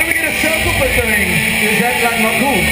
Why do we going to circle for doing? Is that like not cool?